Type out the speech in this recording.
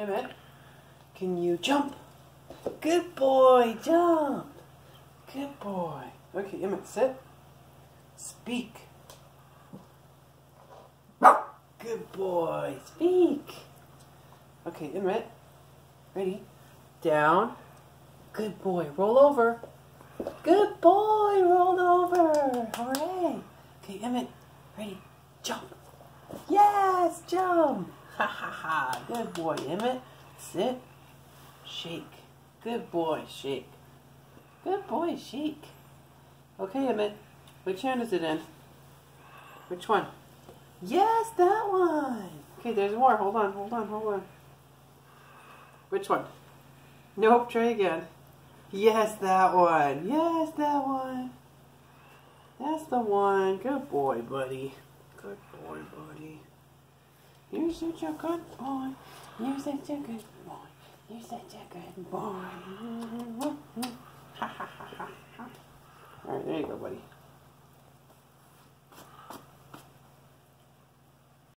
Emmett, can you jump? Good boy, jump. Good boy. Okay, Emmett, sit. Speak. Good boy, speak. Okay, Emmett, ready? Down. Good boy, roll over. Good boy, roll over. Hooray. Okay, Emmett, ready? Jump. Yes, jump. Ha ha ha. Good boy, Emmett. Sit. Shake. Good boy, shake. Good boy, shake. Okay, Emmett. Which hand is it in? Which one? Yes, that one. Okay, there's more. Hold on, hold on, hold on. Which one? Nope, try again. Yes, that one. Yes, that one. That's the one. Good boy, buddy. Good boy, buddy. You're such a good boy. You're such a good boy. You're such a good boy. Ha ha ha ha ha. Alright, there you go, buddy.